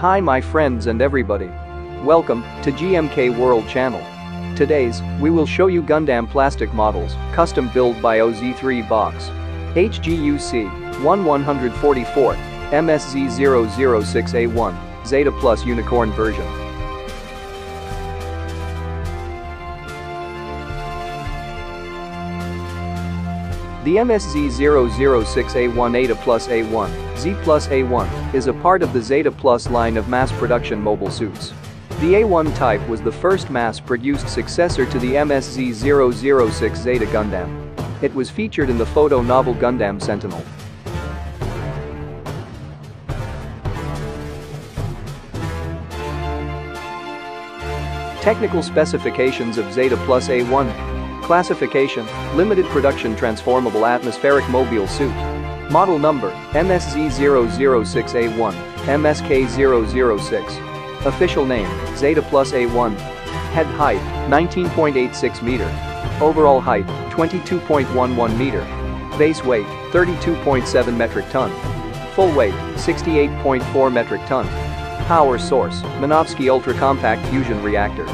Hi my friends and everybody. Welcome to GMK World channel. Today's, we will show you Gundam plastic models, custom built by OZ3 Box. HGUC 1144 MSZ006A1 Zeta Plus Unicorn version. The MSZ006A1 Eta Plus A1, Z Plus A1, is a part of the Zeta Plus line of mass production mobile suits. The A1 type was the first mass-produced successor to the MSZ006 Zeta Gundam. It was featured in the photo novel Gundam Sentinel. Technical specifications of Zeta Plus A1 Classification, limited production transformable atmospheric mobile suit. Model number, MSZ006A1, MSK006. Official name, Zeta Plus A1. Head height, 19.86 meter. Overall height, 22.11 meter. Base weight, 32.7 metric ton. Full weight, 68.4 metric ton. Power source, Minovsky Ultra Compact Fusion Reactor.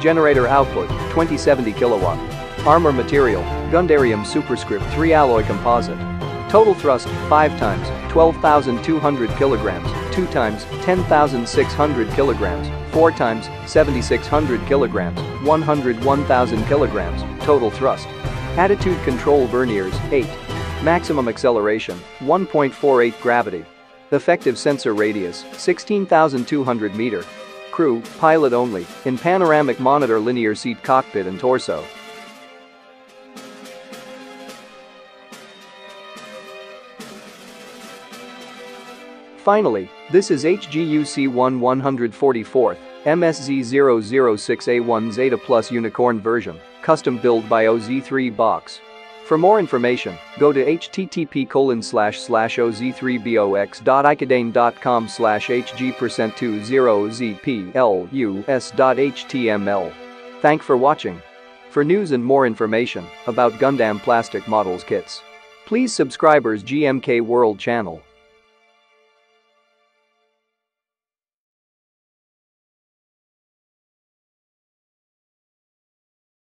Generator output, 2070 kilowatt. Armor material, Gundarium Superscript 3 alloy composite. Total thrust, 5 times, 12,200 kilograms, 2 times, 10,600 kilograms, 4 times, 7,600 kilograms, 101,000 kilograms, total thrust. Attitude control verniers, 8. Maximum acceleration, 1.48 gravity. Effective sensor radius, 16,200 meter. Crew, pilot only, in panoramic monitor linear seat cockpit and torso. Finally, this is HGUC 1 144th, MSZ006A1 Zeta Plus Unicorn version, custom built by OZ3 Box. For more information, go to http oz3box.ikidane.com slash hg20zplus.html. Thank for watching. For news and more information about Gundam plastic models kits, please subscribers GMK World channel.